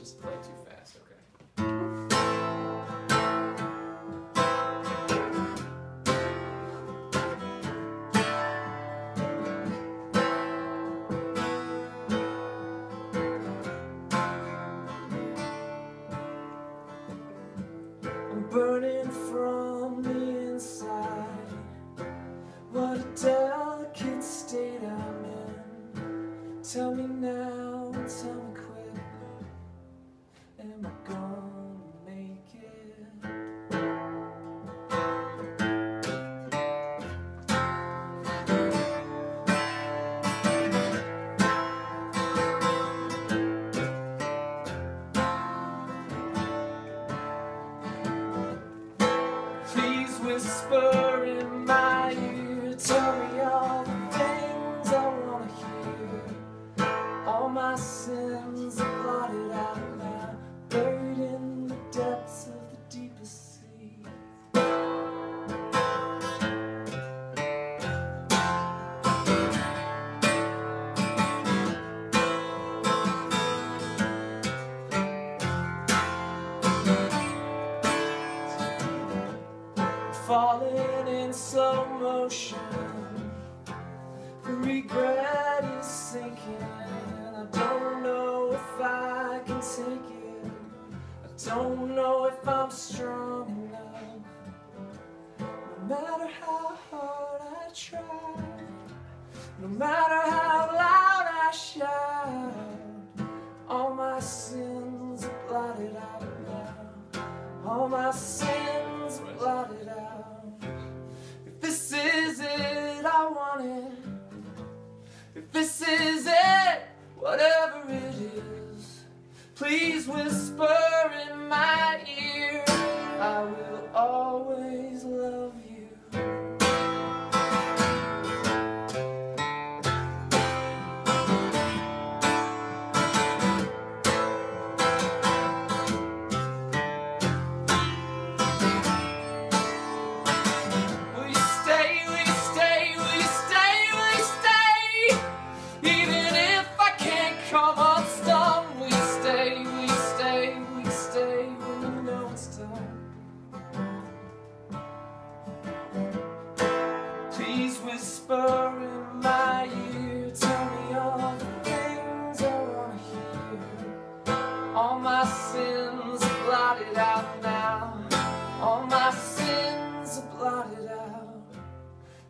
just play too fast. Okay. I'm burning from the inside. What a delicate state I'm in. Tell me now, tell me whisper in my ear, tell me all the things I wanna hear. All my sins are blotted out falling in slow motion. Regret is sinking. I don't know if I can take it. I don't know if I'm strong enough. No matter how hard I try, no matter how loud I shout, all my sins are blotted out now. All my sins Please whisper in my ear. whisper in my ear, tell me all the things I wanna hear. All my sins are blotted out now. All my sins are blotted out.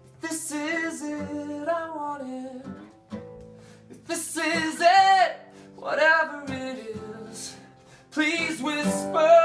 If this is it, I want it. If this is it, whatever it is, please whisper.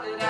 started out.